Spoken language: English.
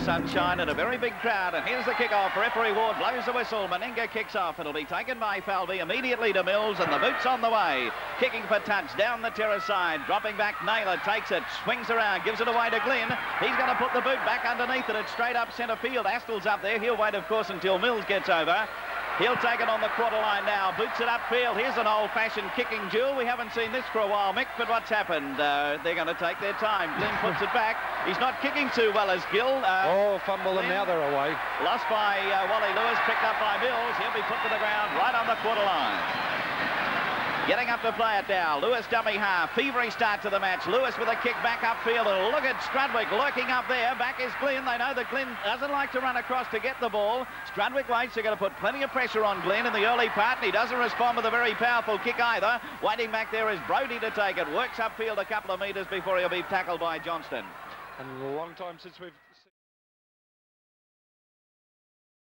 sunshine and a very big crowd. And here's the kick-off. Referee Ward blows the whistle. Meninga kicks off. It'll be taken by Falvey immediately to Mills, and the boot's on the way. Kicking for touch down the terrace side. Dropping back, Naylor takes it, swings around, gives it away to Glynn. He's going to put the boot back underneath it. It's straight up centre field. Astl's up there. He'll wait, of course, until Mills gets over. He'll take it on the quarter line now. Boots it upfield. Here's an old-fashioned kicking duel. We haven't seen this for a while, Mick, but what's happened? Uh, they're going to take their time. Glynn puts it back. He's not kicking too well as Gill. Uh, oh, fumble, and now they're away. Lost by uh, Wally Lewis, picked up by Mills. He'll be put to the ground right on the quarter line. Getting up to play it now. Lewis dummy half. Feverish start to the match. Lewis with a kick back upfield. And look at Strudwick lurking up there. Back is Glynn. They know that Glynn doesn't like to run across to get the ball. Strudwick waits. They're going to put plenty of pressure on Glynn in the early part. And he doesn't respond with a very powerful kick either. Waiting back there is Brody to take it. Works upfield a couple of metres before he'll be tackled by Johnston. And a long time since we've